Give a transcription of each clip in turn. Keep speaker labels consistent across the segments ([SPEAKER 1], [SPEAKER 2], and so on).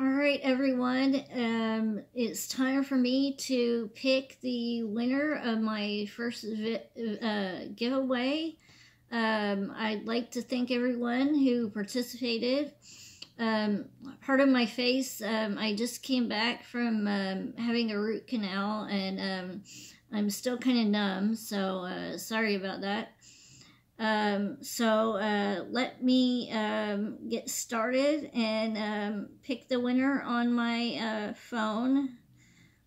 [SPEAKER 1] All right, everyone. Um, it's time for me to pick the winner of my first uh, giveaway. Um, I'd like to thank everyone who participated. Um, part of my face, um, I just came back from um, having a root canal and um, I'm still kind of numb, so uh, sorry about that. Um, so uh, let me um, get started and um, pick the winner on my uh, phone.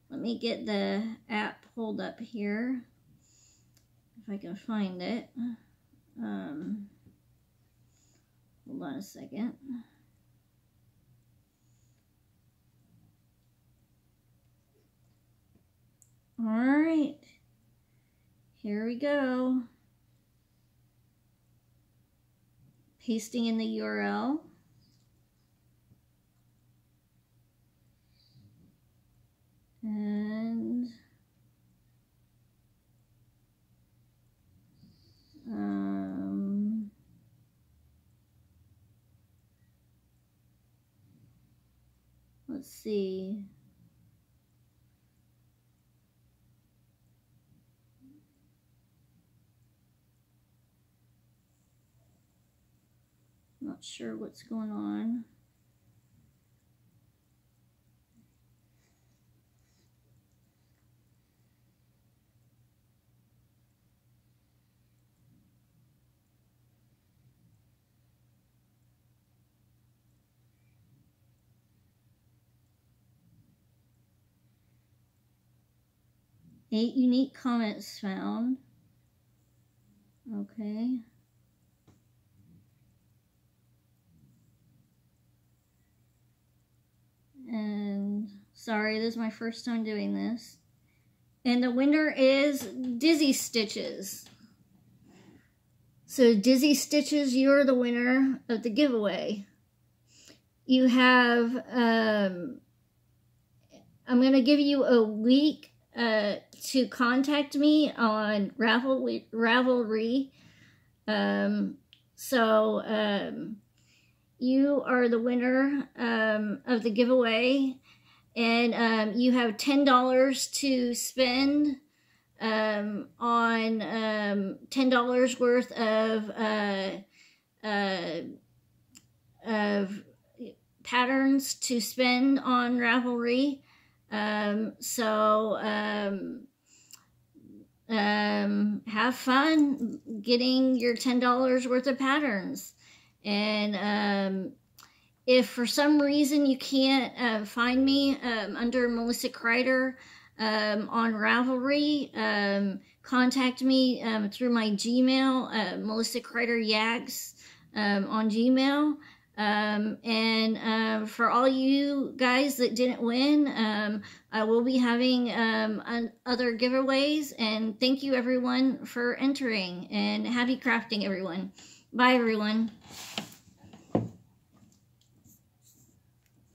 [SPEAKER 1] Let me get the app pulled up here, if I can find it. Um, hold on a second. All right, here we go. Pasting in the URL. And um, let's see. Not sure what's going on. Eight unique comments found. Okay. And sorry, this is my first time doing this. And the winner is Dizzy Stitches. So Dizzy Stitches, you're the winner of the giveaway. You have, um, I'm going to give you a week uh, to contact me on Ravel, Ravelry. Um, so, um, you are the winner um, of the giveaway, and um, you have ten dollars to spend um, on um, ten dollars worth of uh, uh, of patterns to spend on Ravelry. Um, so um, have fun getting your ten dollars worth of patterns. And um, if for some reason you can't uh, find me um, under Melisa Crider um, on Ravelry, um, contact me um, through my Gmail, uh, Melisa Crider Yacks um, on Gmail. Um, and uh, for all you guys that didn't win, I will be having other giveaways. And thank you everyone for entering and happy crafting, everyone. Bye, everyone.